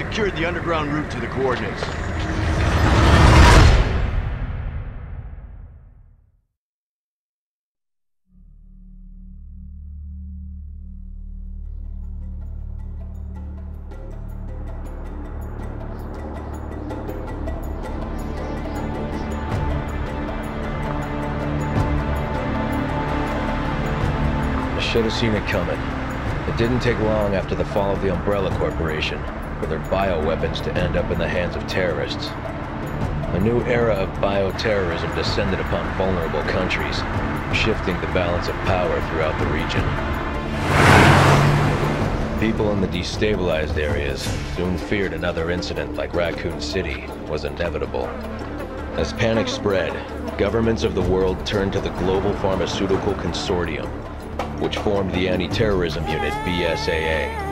secured the underground route to the coordinates. I should have seen it coming. It didn't take long after the fall of the Umbrella Corporation for their bioweapons to end up in the hands of terrorists. A new era of bioterrorism descended upon vulnerable countries, shifting the balance of power throughout the region. People in the destabilized areas soon feared another incident like Raccoon City was inevitable. As panic spread, governments of the world turned to the Global Pharmaceutical Consortium, which formed the anti-terrorism unit BSAA.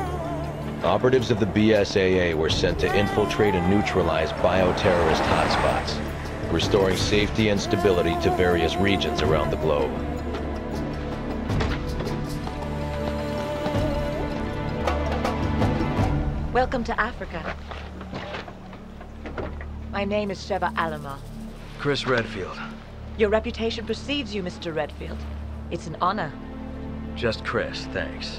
Operatives of the BSAA were sent to infiltrate and neutralize bioterrorist hotspots, restoring safety and stability to various regions around the globe. Welcome to Africa. My name is Sheva Alomar. Chris Redfield. Your reputation precedes you, Mr. Redfield. It's an honor. Just Chris, thanks.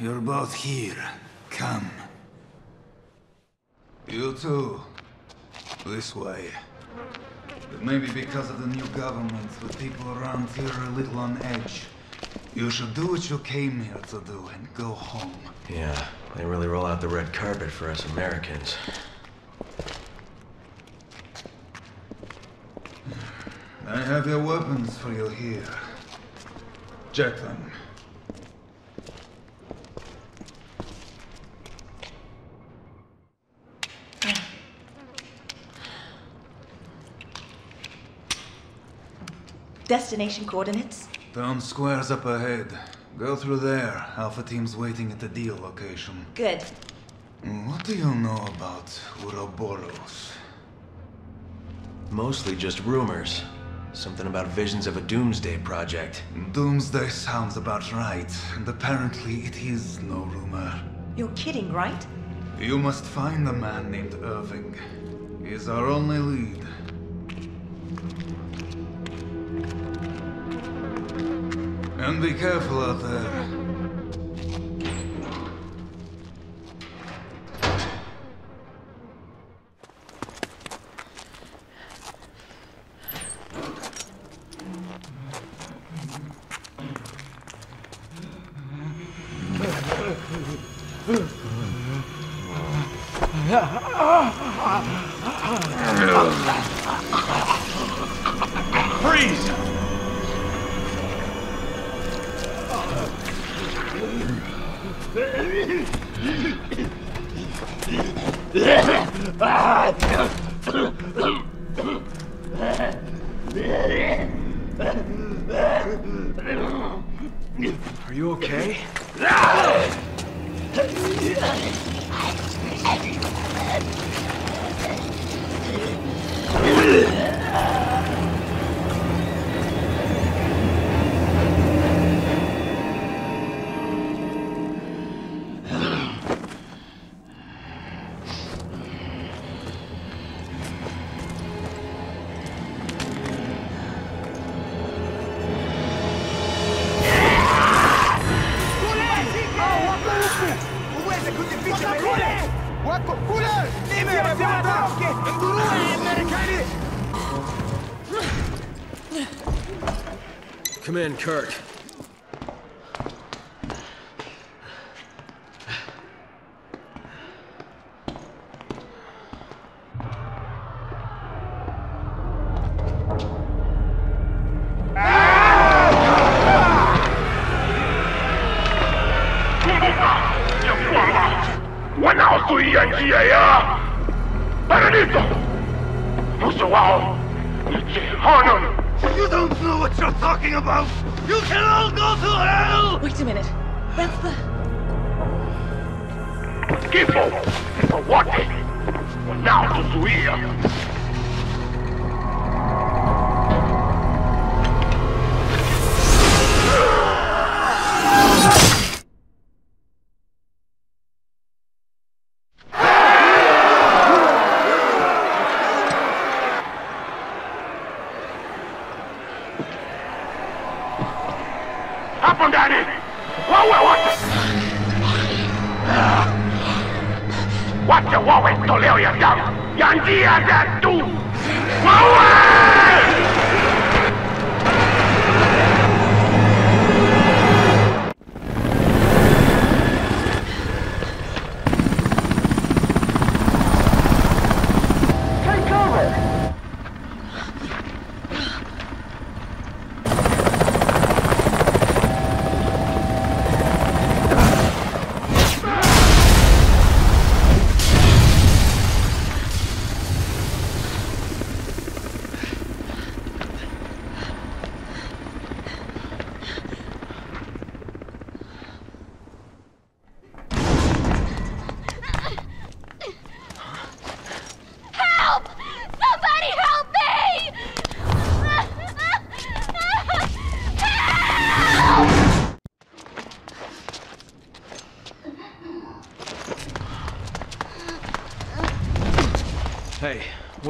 You're both here. Come. You too. This way. But maybe because of the new government, the people around here are a little on edge. You should do what you came here to do and go home. Yeah, they really roll out the red carpet for us Americans. I have your weapons for you here. Check them. Destination coordinates? Town square's up ahead. Go through there. Alpha team's waiting at the deal location. Good. Mm, what do you know about Uroboros? Mostly just rumors. Something about visions of a doomsday project. Doomsday sounds about right, and apparently it is no rumor. You're kidding, right? You must find a man named Irving. He's our only lead. And be careful out there. Are you okay? Come don't know what you're talking about! You can all go to hell! Wait a minute. That's the... kifo kwa wote wanaotuzuia hapo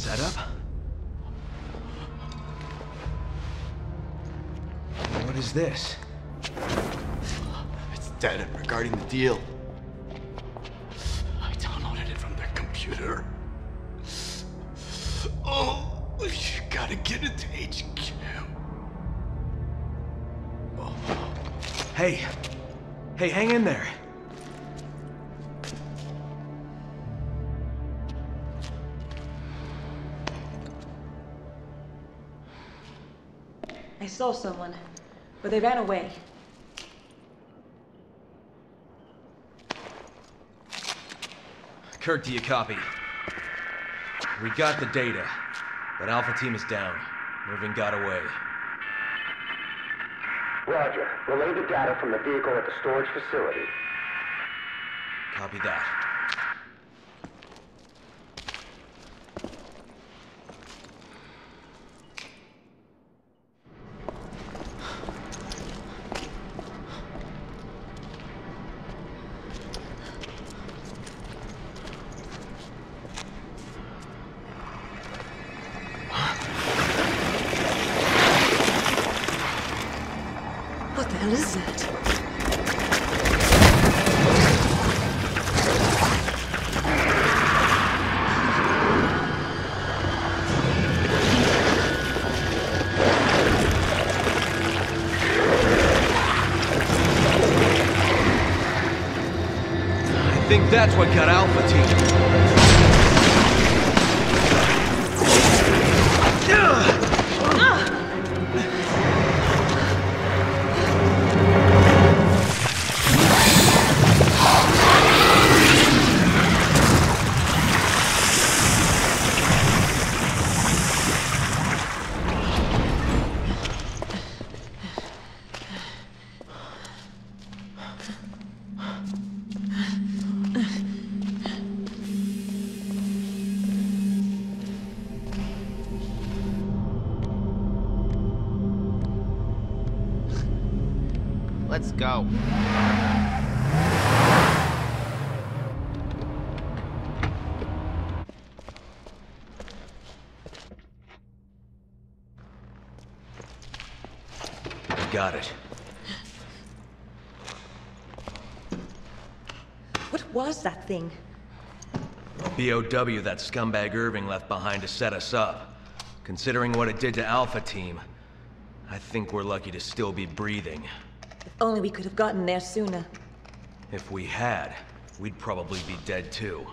Setup? What is this? It's data regarding the deal. I downloaded it from their computer. Oh, you gotta get it to HQ. Oh. Hey. Hey, hang in there. Saw someone, but they ran away. Kirk, do you copy? We got the data, but Alpha Team is down. Irving got away. Roger. Relay the data from the vehicle at the storage facility. Copy that. Hell is that? I think that's what got Alpha Team. Got it. What was that thing? BOW that scumbag Irving left behind to set us up. Considering what it did to Alpha Team, I think we're lucky to still be breathing. If only we could have gotten there sooner. If we had, we'd probably be dead too.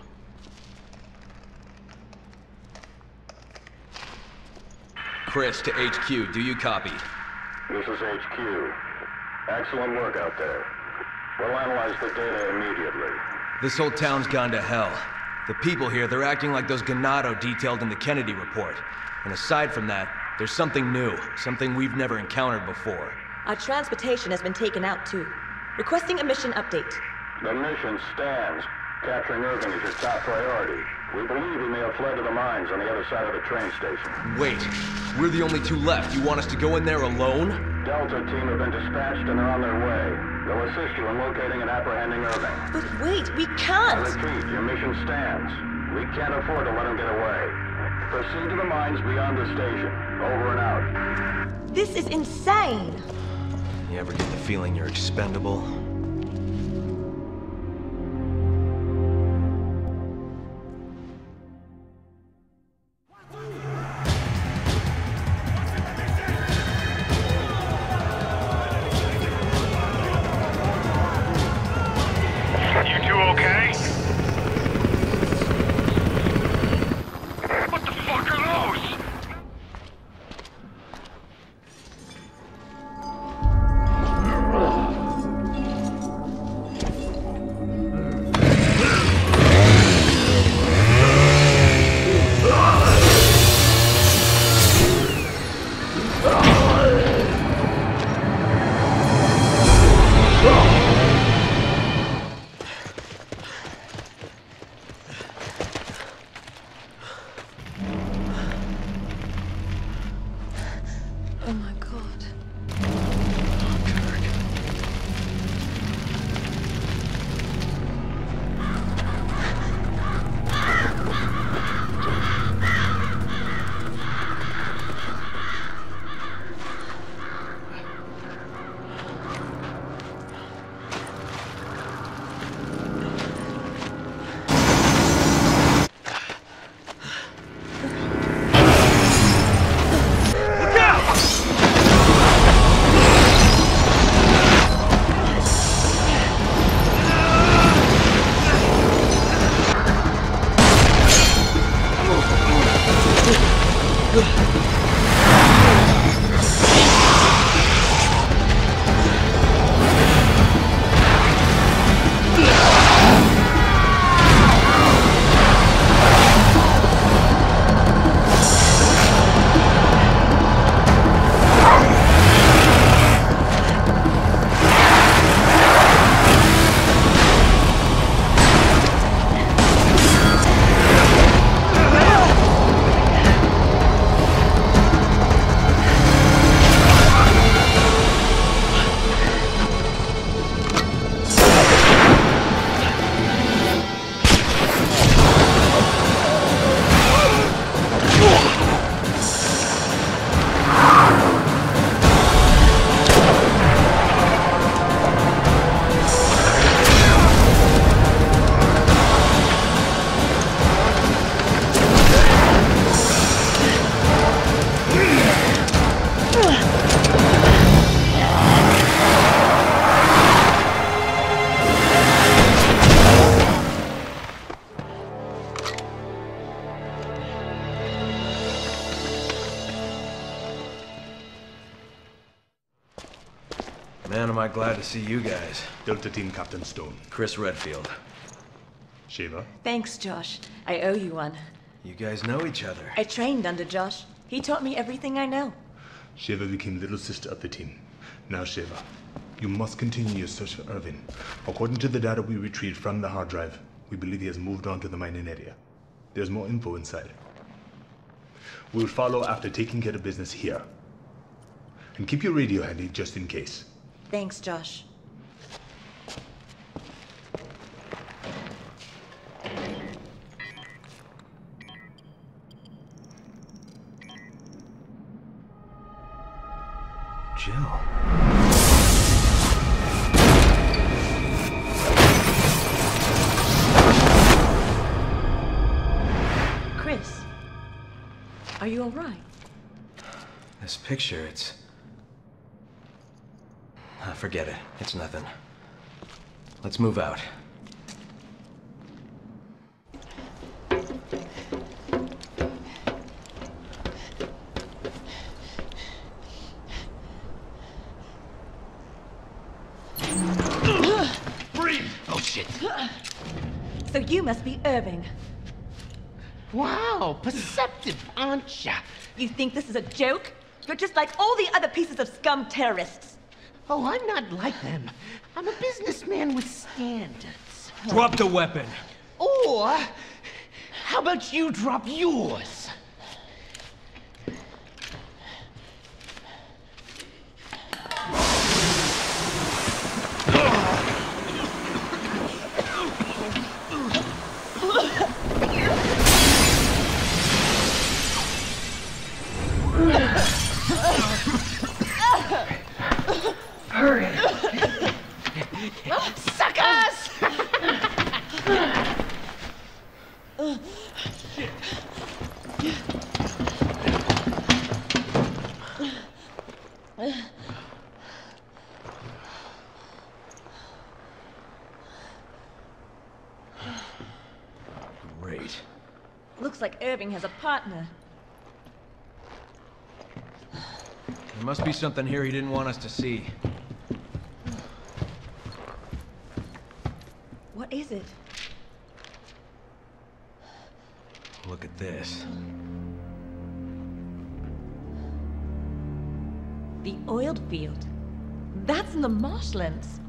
Chris to HQ, do you copy? This is HQ. Excellent work out there. We'll analyze the data immediately. This whole town's gone to hell. The people here, they're acting like those Ganado detailed in the Kennedy report. And aside from that, there's something new, something we've never encountered before. Our transportation has been taken out too. Requesting a mission update. The mission stands. Capturing Irving is your top priority. We believe he may have fled to the mines on the other side of the train station. Wait, we're the only two left. You want us to go in there alone? Delta team have been dispatched and they're on their way. They'll assist you in locating and apprehending Irving. But wait, we can't! repeat, your mission stands. We can't afford to let him get away. Proceed to the mines beyond the station. Over and out. This is insane! You ever get the feeling you're expendable? Am I glad to see you guys. Delta Team Captain Stone. Chris Redfield. Sheva. Thanks, Josh. I owe you one. You guys know each other. I trained under Josh. He taught me everything I know. Sheva became little sister of the team. Now, Sheva, you must continue your search for Irving. According to the data we retrieved from the hard drive, we believe he has moved on to the mining area. There's more info inside. We'll follow after taking care of business here. And keep your radio handy just in case. Thanks, Josh. Jill. Chris, are you all right? This picture, it's. Forget it. It's nothing. Let's move out. Breathe! Oh shit. So you must be Irving. Wow, perceptive, aren't ya? You think this is a joke? You're just like all the other pieces of scum terrorists. Oh, I'm not like them. I'm a businessman with standards. Drop the weapon! Or, how about you drop yours? Suckers! Great. Looks like Irving has a partner. There must be something here he didn't want us to see. What is it? Look at this. The oil field. That's in the marshlands.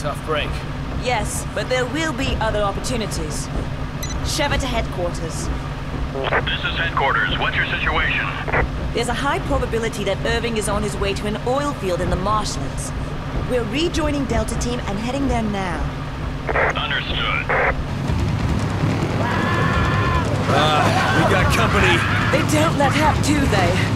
Tough break. Yes, but there will be other opportunities. Sheva to headquarters. This is headquarters. What's your situation? There's a high probability that Irving is on his way to an oil field in the marshlands. We're rejoining Delta Team and heading there now. Understood. Ah, we got company. They don't let up, do they?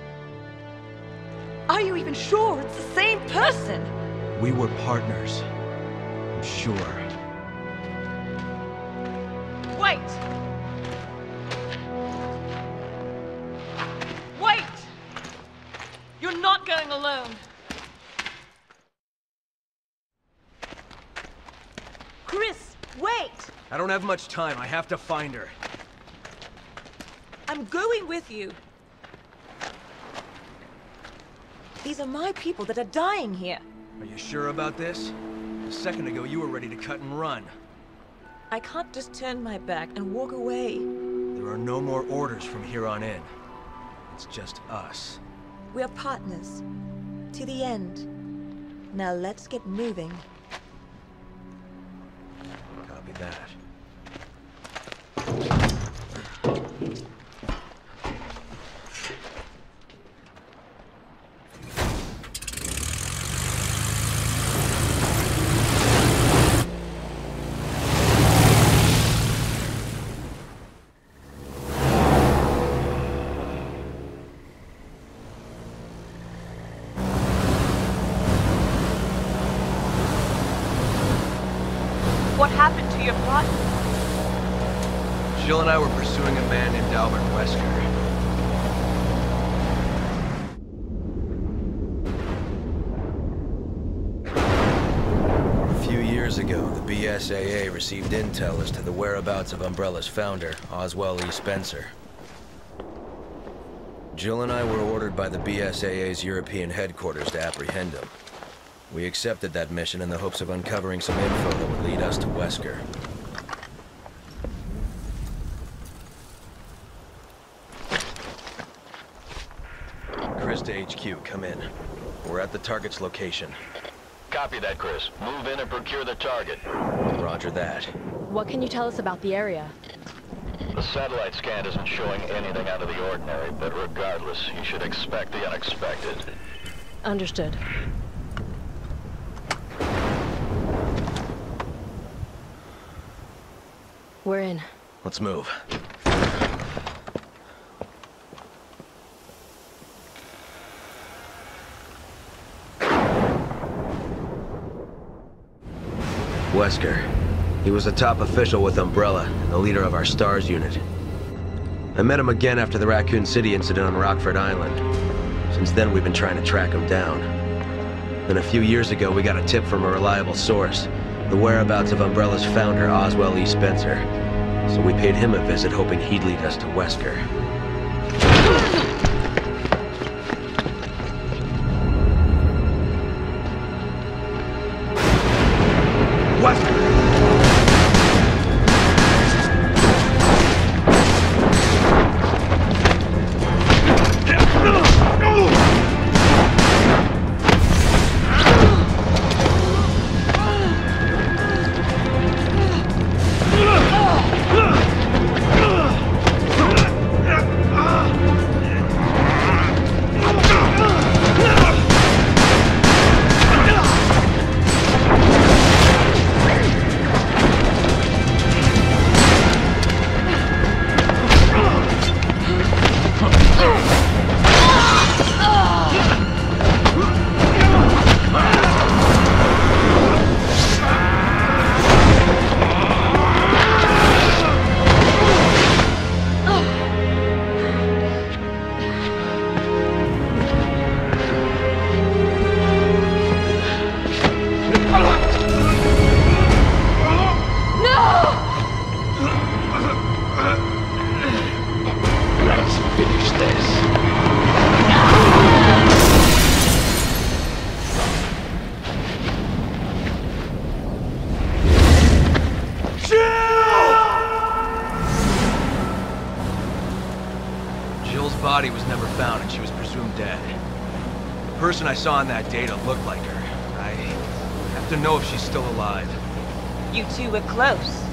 Are you even sure it's the same person? We were partners. I'm sure. Wait! Wait! You're not going alone. Chris, wait! I don't have much time. I have to find her. I'm going with you. These are my people that are dying here. Are you sure about this? A second ago, you were ready to cut and run. I can't just turn my back and walk away. There are no more orders from here on in. It's just us. We're partners. To the end. Now let's get moving. Copy that. What happened to your plot? Jill and I were pursuing a man named Albert Wesker. years ago, the BSAA received intel as to the whereabouts of Umbrella's founder, Oswell E. Spencer. Jill and I were ordered by the BSAA's European headquarters to apprehend him. We accepted that mission in the hopes of uncovering some info that would lead us to Wesker. Chris to HQ, come in. We're at the target's location. Copy that, Chris. Move in and procure the target. Roger that. What can you tell us about the area? The satellite scan isn't showing anything out of the ordinary, but regardless, you should expect the unexpected. Understood. We're in. Let's move. Wesker. He was a top official with Umbrella, and the leader of our STARS unit. I met him again after the Raccoon City incident on Rockfort Island. Since then, we've been trying to track him down. Then a few years ago, we got a tip from a reliable source. The whereabouts of Umbrella's founder, Oswell E. Spencer. So we paid him a visit, hoping he'd lead us to Wesker. Person I saw in that data looked like her. I have to know if she's still alive. You two were close.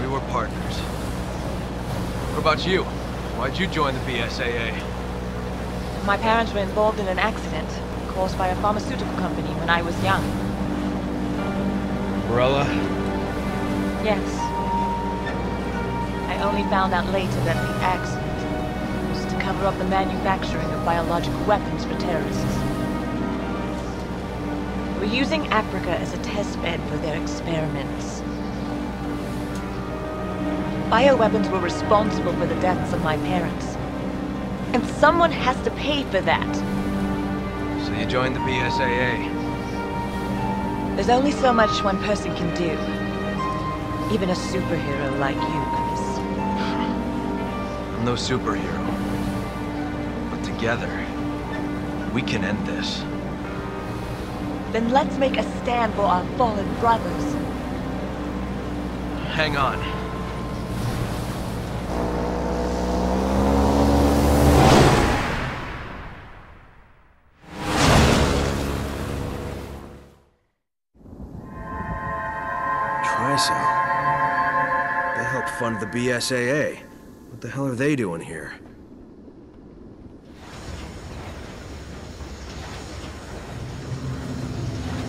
We were partners. What about you? Why'd you join the BSAA? My parents were involved in an accident caused by a pharmaceutical company when I was young. Umbrella? Yes. I only found out later that the accident was to cover up the manufacturing of biological weapons for terrorists. Using Africa as a test bed for their experiments. Bioweapons were responsible for the deaths of my parents. And someone has to pay for that. So you joined the BSAA? There's only so much one person can do. Even a superhero like you, Chris. I'm no superhero. But together, we can end this. Then let's make a stand for our fallen brothers. Hang on. Tricell. They helped fund the BSAA. What the hell are they doing here?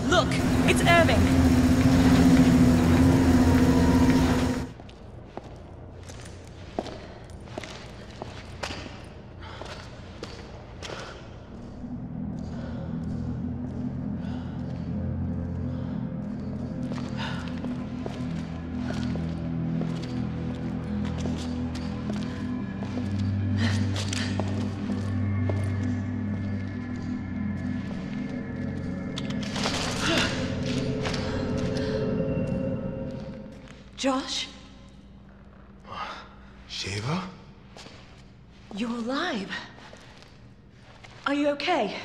Look, it's Irving. You're alive. Are you okay?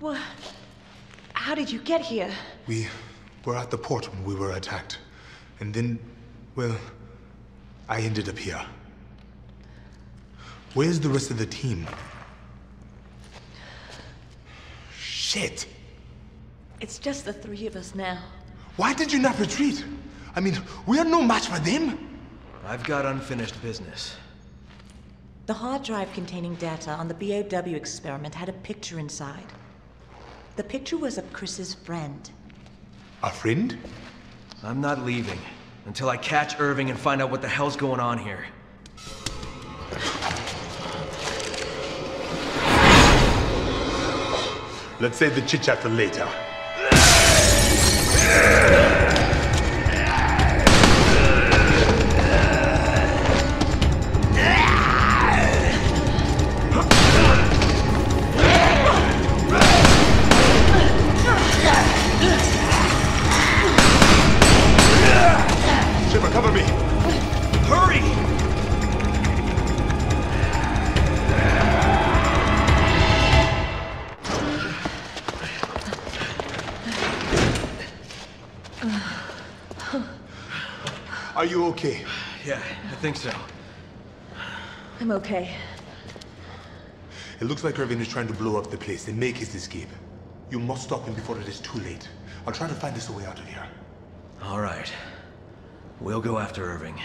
What? How did you get here? We were at the port when we were attacked. And then, well, I ended up here. Where's the rest of the team? Shit! It's just the three of us now. Why did you not retreat? I mean, we are no match for them. I've got unfinished business. The hard drive containing data on the BOW experiment had a picture inside. The picture was of Chris's friend. A friend? I'm not leaving until I catch Irving and find out what the hell's going on here. Let's save the chit chat for later. Cover me. Hurry! Are you okay? Yeah, I think so. I'm okay. It looks like Irving is trying to blow up the place and make his escape. You must stop him before it is too late. I'll try to find us a way out of here. All right. We'll go after Irving.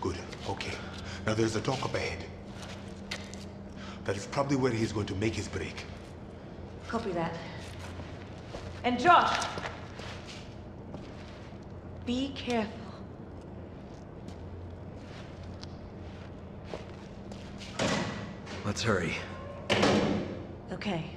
Good. Okay. Now there's a talk up ahead. That is probably where he's going to make his break. Copy that. And Josh! Be careful. Let's hurry. Okay.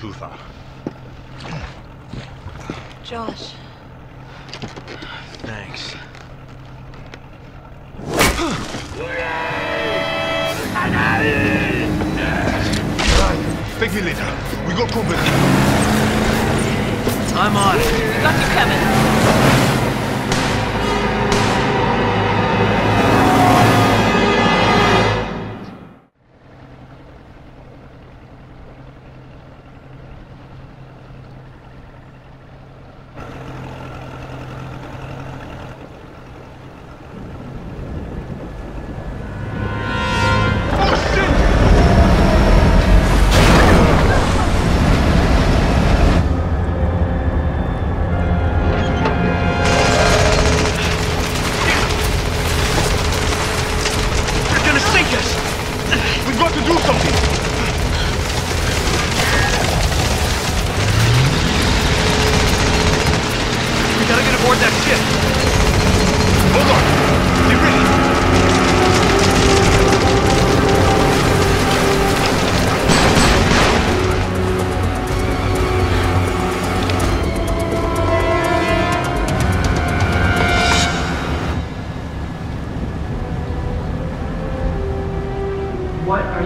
Can't have gone too far. Josh. Thanks. Thank you later. We got company. I'm on it. Got you coming.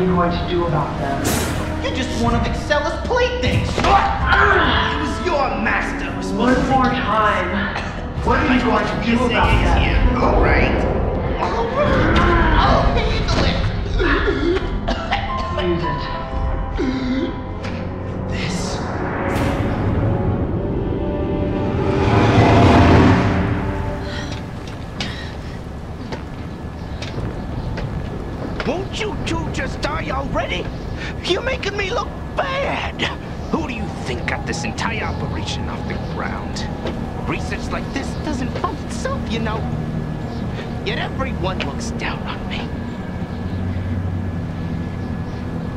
Going to do about them? You're just one of Excella's playthings. It was your master who was One more time. What are you going to do about them? here. All right. All right. I'll handle it. Use it. You're making me look bad. Who do you think got this entire operation off the ground? Research like this doesn't fund itself, you know. Yet everyone looks down on me.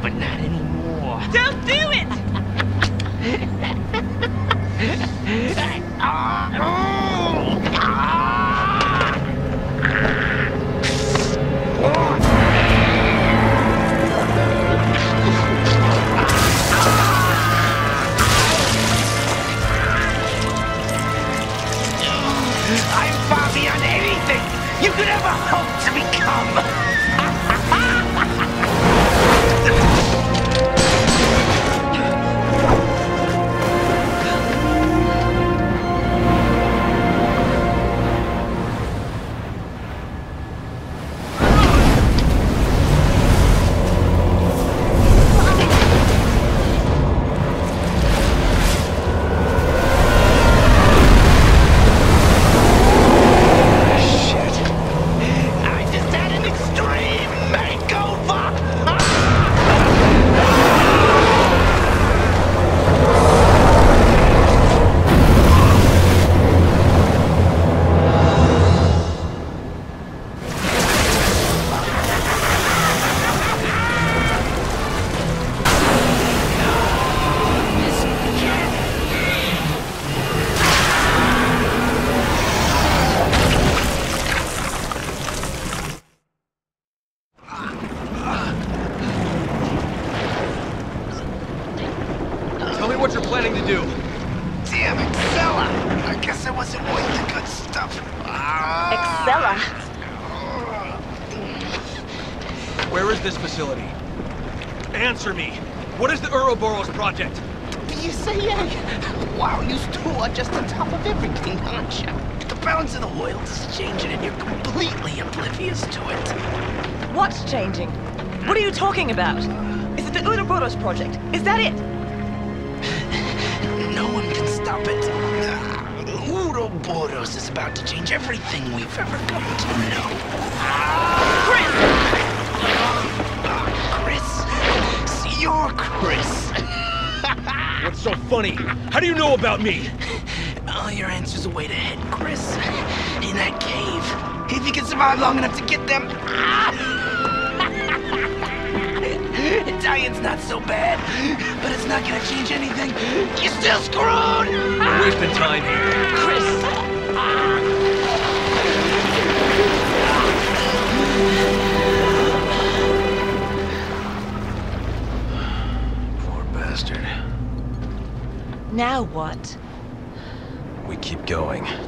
But not anymore. Don't do it! Ah, oh, you could ever hope just on of everything, aren't you? The balance of the world is changing and you're completely oblivious to it. What's changing? What are you talking about? Is it the Ouroboros project? Is that it? No one can stop it. Ouroboros is about to change everything we've ever come to know. Chris! Chris? You're Chris. What's so funny? How do you know about me? All a way to head Chris. In that cave. If you can survive long enough to get them. Ah! Italian's not so bad, but it's not gonna change anything. You're still screwed! We're wasting time here. Chris! Poor bastard. Now what? Keep going.